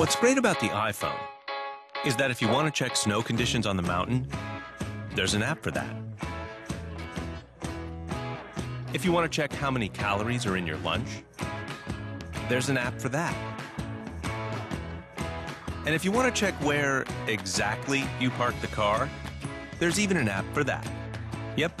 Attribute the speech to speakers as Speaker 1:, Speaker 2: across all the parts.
Speaker 1: What's great about the iPhone is that if you want to check snow conditions on the mountain, there's an app for that. If you want to check how many calories are in your lunch, there's an app for that. And if you want to check where exactly you parked the car, there's even an app for that. Yep.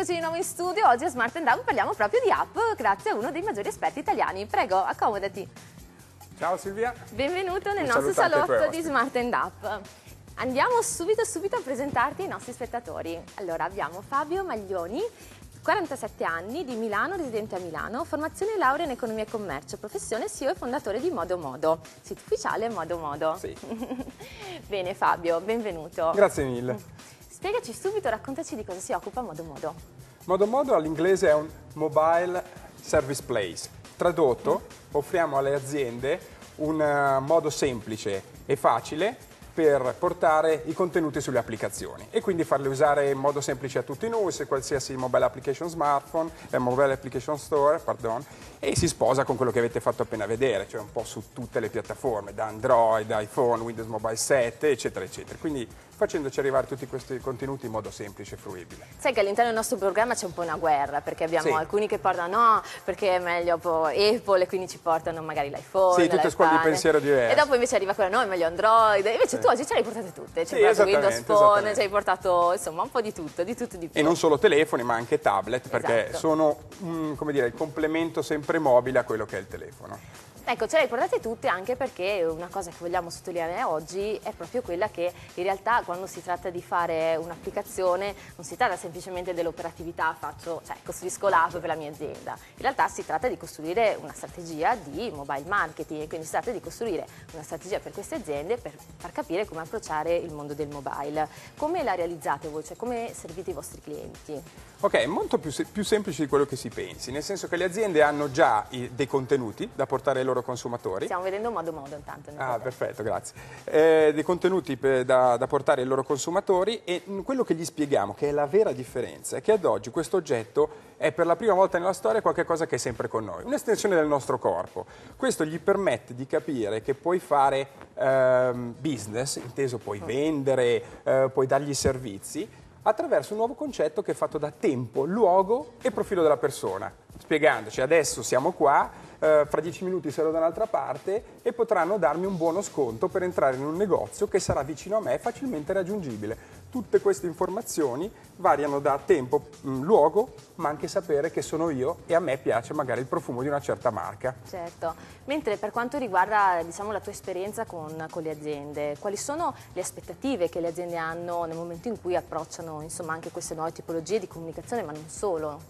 Speaker 2: Eccoci di nuovo in studio, oggi a Smart and Up parliamo proprio di app grazie a uno dei maggiori esperti italiani. Prego, accomodati.
Speaker 3: Ciao Silvia.
Speaker 2: Benvenuto nel
Speaker 3: Un
Speaker 2: nostro salotto di. Smart and Up. Andiamo subito subito a presentarti i nostri spettatori. Allora abbiamo Fabio Maglioni, 47 anni, di Milano, residente a Milano, formazione laurea in economia e commercio, professione CEO e fondatore di Modo Modo, sito ufficiale Modo Modo.
Speaker 3: Sì.
Speaker 2: Bene Fabio, benvenuto.
Speaker 3: Grazie mille.
Speaker 2: Spiegaci subito, raccontaci di cosa si occupa Modo Modo.
Speaker 3: Modo Modo all'inglese è un Mobile Service Place. Tradotto, offriamo alle aziende un eh, modo semplice e facile per portare i contenuti sulle applicazioni e quindi farli usare in modo semplice a tutti noi, se qualsiasi mobile application smartphone, eh, mobile application store, pardon, e si sposa con quello che avete fatto appena vedere, cioè un po' su tutte le piattaforme, da Android, iPhone, Windows Mobile 7, eccetera, eccetera. Quindi facendoci arrivare tutti questi contenuti in modo semplice e fruibile.
Speaker 2: Sai che all'interno del nostro programma c'è un po' una guerra, perché abbiamo
Speaker 3: Sì.
Speaker 2: alcuni che portano no, perché è meglio Apple e quindi ci portano magari l'iPhone.
Speaker 3: Sì, tutte scuole di pensiero diverse.
Speaker 2: E dopo invece arriva quella no, è meglio Android. E invece tu oggi ce le hai portate tutte, ci hai
Speaker 3: Sì,
Speaker 2: portato Windows Phone, ci hai portato insomma un po' di tutto, di tutto di più.
Speaker 3: E non solo telefoni, ma anche tablet, perché
Speaker 2: Esatto.
Speaker 3: sono mm, come dire, il complemento sempre mobile a quello che è il telefono.
Speaker 2: Ecco, ce le hai portate tutte anche perché una cosa che vogliamo sottolineare oggi è proprio quella che in realtà quando si tratta di fare un'applicazione non si tratta semplicemente dell'operatività, faccio, cioè costruisco l'app per la mia azienda. In realtà si tratta di costruire una strategia di mobile marketing, quindi si tratta di costruire una strategia per queste aziende per far capire come approcciare il mondo del mobile. Come la realizzate voi? Cioè come servite i vostri clienti?
Speaker 3: Ok, è molto più, più semplice di quello che si pensi, nel senso che le aziende hanno già dei contenuti da portare ai loro consumatori.
Speaker 2: Stiamo vedendo modo modo intanto.
Speaker 3: Ah, perfetto, grazie. Eh, dei contenuti da, da portare ai loro consumatori e mm, quello che gli spieghiamo, che è la vera differenza, è che ad oggi questo oggetto è per la prima volta nella storia qualcosa che è sempre con noi, un'estensione del nostro corpo. Questo gli permette di capire che puoi fare ehm, business, inteso puoi vendere, eh, puoi dargli servizi, attraverso un nuovo concetto che è fatto da tempo, luogo e profilo della persona, spiegandoci adesso siamo qua, eh, fra dieci minuti sarò da un'altra parte e potranno darmi un buono sconto per entrare in un negozio che sarà vicino a me, facilmente raggiungibile. Tutte queste informazioni variano da tempo, mh, luogo, ma anche sapere che sono io e a me piace magari il profumo di una certa marca.
Speaker 2: Certo, mentre per quanto riguarda diciamo, la tua esperienza con, con le aziende, quali sono le aspettative che le aziende hanno nel momento in cui approcciano insomma, anche queste nuove tipologie di comunicazione, ma non solo?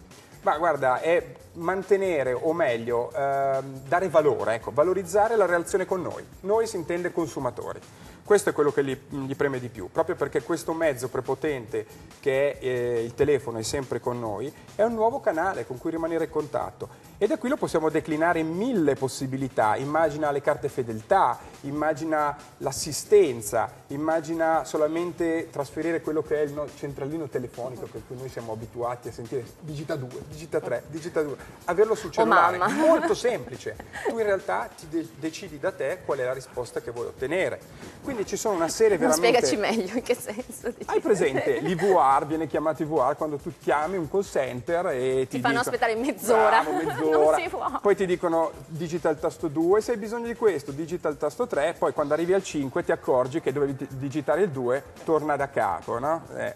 Speaker 3: Ma guarda, è mantenere, o meglio, ehm, dare valore, ecco, valorizzare la relazione con noi. Noi si intende consumatori. Questo è quello che gli, gli preme di più, proprio perché questo mezzo prepotente che è eh, il telefono è sempre con noi, è un nuovo canale con cui rimanere in contatto. E da qui lo possiamo declinare in mille possibilità. Immagina le carte fedeltà, immagina l'assistenza, immagina solamente trasferire quello che è il no- centralino telefonico che cui noi siamo abituati a sentire digita 2, digita 3, digita 2. Averlo sul cellulare
Speaker 2: mamma.
Speaker 3: è molto semplice. Tu in realtà ti de- decidi da te qual è la risposta che vuoi ottenere. Quindi ci sono una serie
Speaker 2: Non
Speaker 3: veramente...
Speaker 2: spiegaci meglio in che senso. dici.
Speaker 3: Hai presente l'IVR, viene chiamato IVR quando tu chiami un call center e ti,
Speaker 2: Ti fanno
Speaker 3: dicono-
Speaker 2: aspettare mezz'ora.
Speaker 3: Bravo, mezz'ora.
Speaker 2: Può.
Speaker 3: Poi ti dicono digita il tasto 2, se hai bisogno di questo digita il tasto 3, poi quando arrivi al 5 ti accorgi che dovevi digitare il 2, torna da capo, no? Eh,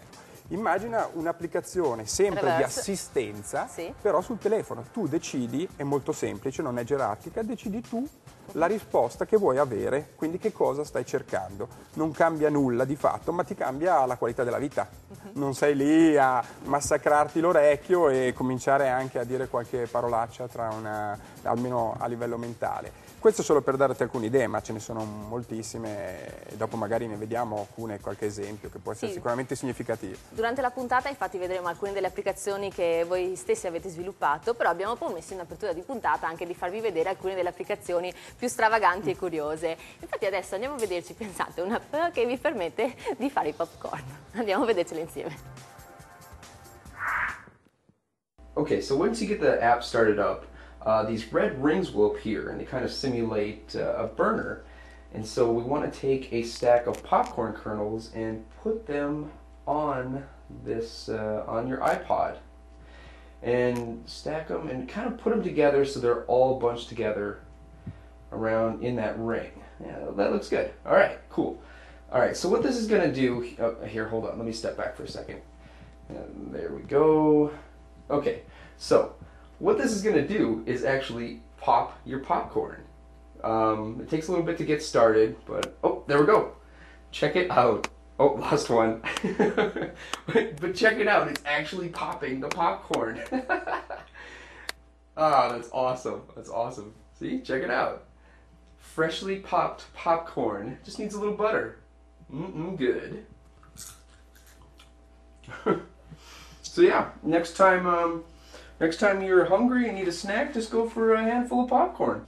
Speaker 3: Immagina un'applicazione sempre di
Speaker 2: Reverse.
Speaker 3: assistenza,
Speaker 2: Sì.
Speaker 3: però sul telefono. Tu decidi, è molto semplice, non è gerarchica, decidi tu la risposta che vuoi avere, quindi che cosa stai cercando. Non cambia nulla di fatto, ma ti cambia la qualità della vita. Non sei lì a massacrarti l'orecchio e cominciare anche a dire qualche parolaccia, tra una- almeno a livello mentale. Questo solo per darti alcune idee, ma ce ne sono moltissime e dopo magari ne vediamo alcune, qualche esempio che può essere
Speaker 2: Sì.
Speaker 3: sicuramente significativo.
Speaker 2: Durante la puntata infatti vedremo alcune delle applicazioni che voi stessi avete sviluppato, però abbiamo promesso in apertura di puntata anche di farvi vedere alcune delle applicazioni più stravaganti e curiose. Infatti adesso andiamo a vederci, pensate, un'app che vi permette di fare i popcorn. Andiamo a vedercela insieme.
Speaker 4: Okay, so once you get the app started up, uh, these red rings will appear and they kind of simulate uh, a burner. And so we want to take a stack of popcorn kernels and put them on this, uh, on your iPod. And stack them and kind of put them together so they're all bunched together around in that ring. Yeah, that looks good. All right, cool. All right, so what this is going to do, oh, here, hold on, let me step back for a second. And there we go. Okay, so what this is going to do is actually pop your popcorn. Um, it takes a little bit to get started, but oh, there we go. Check it out. Oh, lost one. but check it out, it's actually popping the popcorn. ah, that's awesome. That's awesome. See, check it out. Freshly popped popcorn. Just needs a little butter. Mm-mm, good. So yeah, next time, um, next time you're hungry and need a snack, just go for a handful of popcorn.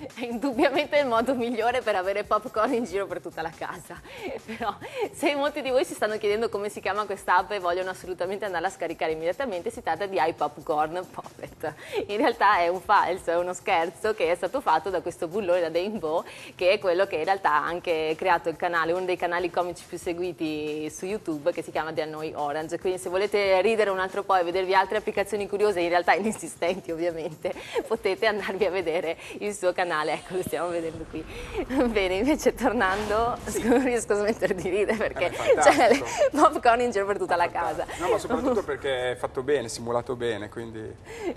Speaker 2: È indubbiamente il modo migliore per avere popcorn in giro per tutta la casa. Però se molti di voi si stanno chiedendo come si chiama quest'app e vogliono assolutamente andarla a scaricare immediatamente, si tratta di iPopcorn Puppet. In realtà è un falso, è uno scherzo che è stato fatto da questo bullone, da Dainbow, che è quello che in realtà ha anche creato il canale, uno dei canali comici più seguiti su YouTube, che si chiama The Annoy Orange. Quindi se volete ridere un altro po' e vedervi altre applicazioni curiose, in realtà inesistenti ovviamente, potete andarvi a vedere il suo canale canale, ecco lo stiamo vedendo qui. Bene, invece tornando, sì. non riesco a smettere di ridere perché c'è le popcorn in giro per tutta la casa.
Speaker 3: No, ma soprattutto perché è fatto bene, simulato bene, quindi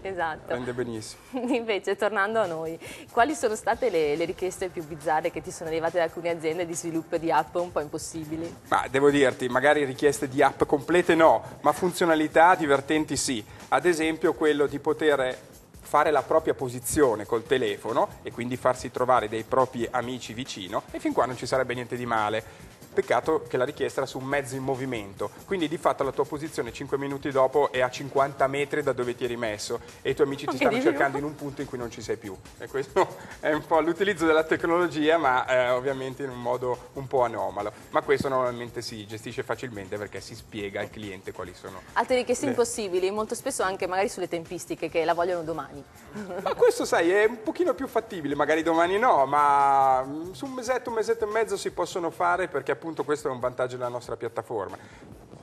Speaker 3: esatto. rende benissimo.
Speaker 2: Invece, tornando a noi, quali sono state le, le richieste più bizzarre che ti sono arrivate da alcune aziende di sviluppo di app un po' impossibili?
Speaker 3: Ma devo dirti, magari richieste di app complete no, ma funzionalità divertenti sì. Ad esempio quello di poter fare la propria posizione col telefono e quindi farsi trovare dei propri amici vicino e fin qua non ci sarebbe niente di male. Peccato che la richiesta era su un mezzo in movimento, quindi di fatto la tua posizione 5 minuti dopo è a 50 metri da dove ti eri messo e i tuoi amici ti stanno cercando in un punto in cui non ci sei più. E questo è un po' l'utilizzo della tecnologia, ma eh, ovviamente in un modo un po' anomalo. Ma questo normalmente si gestisce facilmente perché si spiega al cliente quali sono.
Speaker 2: Altre richieste le... impossibili, molto spesso anche magari sulle tempistiche che la vogliono domani.
Speaker 3: Ma questo sai, è un pochino più fattibile, magari domani no, ma su un mesetto, un mesetto e mezzo si possono fare perché appunto questo è un vantaggio della nostra piattaforma.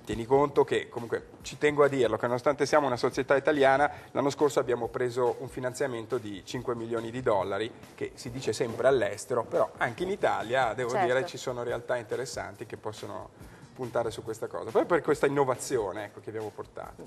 Speaker 3: Tieni conto che, comunque, ci tengo a dirlo, che nonostante siamo una società italiana, l'anno scorso abbiamo preso un finanziamento di 5 milioni di dollari, che si dice sempre all'estero, però anche in Italia, devo certo. dire, ci sono realtà interessanti che possono puntare su questa cosa, proprio per questa innovazione ecco, che abbiamo portato.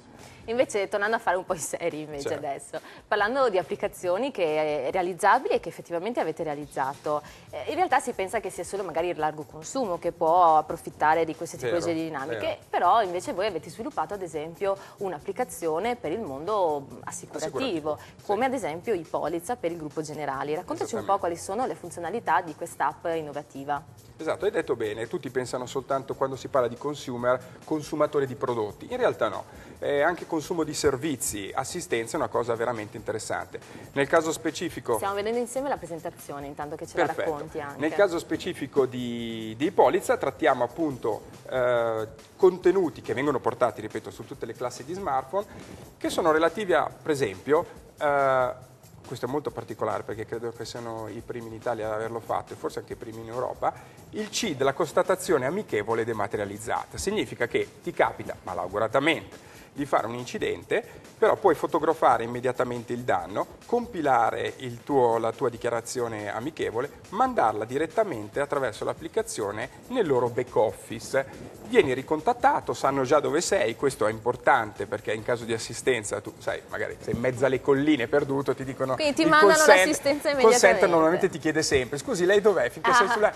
Speaker 2: Invece, tornando a fare un po' i seri invece certo. adesso, parlando di applicazioni che è realizzabili e che effettivamente avete realizzato, eh, in realtà si pensa che sia solo magari il largo consumo che può approfittare di queste tipologie di dinamiche, vero. però invece voi avete sviluppato ad esempio un'applicazione per il mondo assicurativo, come sì. ad esempio Ipolizza per il gruppo Generali. Raccontaci un po' quali sono le funzionalità di quest'app innovativa.
Speaker 3: Esatto, hai detto bene, tutti pensano soltanto quando si parla di consumer, consumatore di prodotti, in realtà no, eh, anche consumo di servizi, assistenza è una cosa veramente interessante. Nel caso specifico...
Speaker 2: Stiamo vedendo insieme la presentazione, intanto che ce Perfetto. la racconti anche.
Speaker 3: Nel caso specifico di, di Polizza trattiamo appunto eh, contenuti che vengono portati, ripeto, su tutte le classi di smartphone, che sono relativi a, per esempio, eh, questo è molto particolare perché credo che siano i primi in Italia ad averlo fatto e forse anche i primi in Europa, il C della constatazione amichevole dematerializzata. Significa che ti capita, malauguratamente, di fare un incidente, però puoi fotografare immediatamente il danno, compilare tuo, la tua dichiarazione amichevole, mandarla direttamente attraverso l'applicazione nel loro back office. Vieni ricontattato, sanno già dove sei, questo è importante perché in caso di assistenza tu sai, magari sei in mezzo alle colline perduto, ti dicono...
Speaker 2: Quindi ti mandano l'assistenza immediatamente.
Speaker 3: Consent normalmente ti chiede sempre, scusi lei dov'è? Finché ah. sei sulla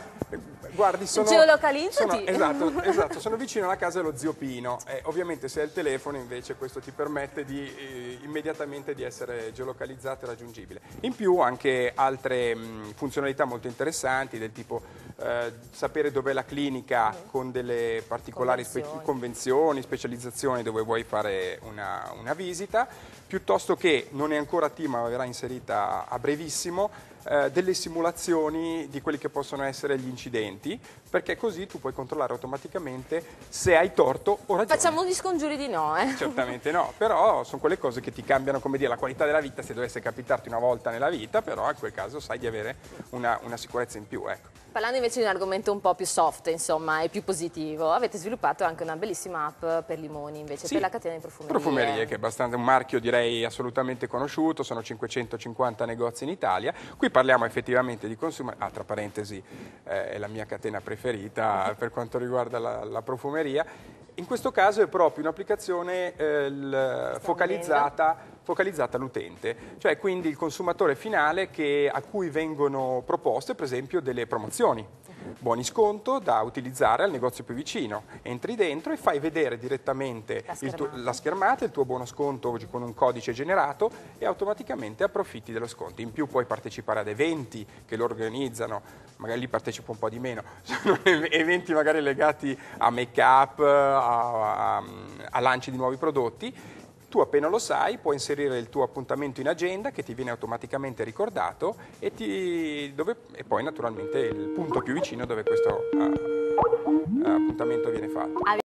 Speaker 3: guardi, sono...
Speaker 2: Geolocalizzati.
Speaker 3: Sono, esatto, esatto, sono vicino alla casa dello zio Pino. Eh, ovviamente se hai il telefono invece questo ti permette di, eh, immediatamente di essere geolocalizzato e raggiungibile. In più anche altre mh, funzionalità molto interessanti del tipo eh, sapere dov'è la clinica con delle particolari spe-
Speaker 2: Convenzioni.
Speaker 3: convenzioni, specializzazioni dove vuoi fare una, una visita, piuttosto che non è ancora attiva ma verrà inserita a brevissimo eh, delle simulazioni di quelli che possono essere gli incidenti, perché così tu puoi controllare automaticamente se hai torto o ragione.
Speaker 2: Facciamo gli scongiuri di no, eh.
Speaker 3: Certamente no, però sono quelle cose che ti cambiano, come dire, la qualità della vita se dovesse capitarti una volta nella vita, però in quel caso sai di avere una, una sicurezza in più, ecco.
Speaker 2: Parlando invece di un argomento un po' più soft, insomma, e più positivo, avete sviluppato anche una bellissima app per limoni, invece,
Speaker 3: Sì,
Speaker 2: per la catena di profumerie.
Speaker 3: Profumerie, che è abbastanza un marchio direi assolutamente conosciuto, sono 550 negozi in Italia. Qui parliamo effettivamente di consumo, ah, tra parentesi, eh, è la mia catena preferita per quanto riguarda la, la profumeria. In questo caso è proprio un'applicazione eh, focalizzata, focalizzata all'utente, cioè quindi il consumatore finale che- a cui vengono proposte per esempio delle promozioni, buoni sconto da utilizzare al negozio più vicino. Entri dentro e fai vedere direttamente
Speaker 2: La
Speaker 3: il tuo-
Speaker 2: schermata.
Speaker 3: la schermata, il tuo buono sconto con un codice generato e automaticamente approfitti dello sconto. In più puoi partecipare ad eventi che lo organizzano, magari lì partecipo un po' di meno, sono ev- eventi magari legati a make-up, a, a- a lanci di nuovi prodotti. Tu appena lo sai puoi inserire il tuo appuntamento in agenda che ti viene automaticamente ricordato e, ti- dove- e poi naturalmente il punto più vicino dove questo eh, appuntamento viene fatto.